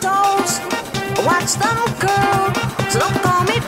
toes. Watch them go. So don't call me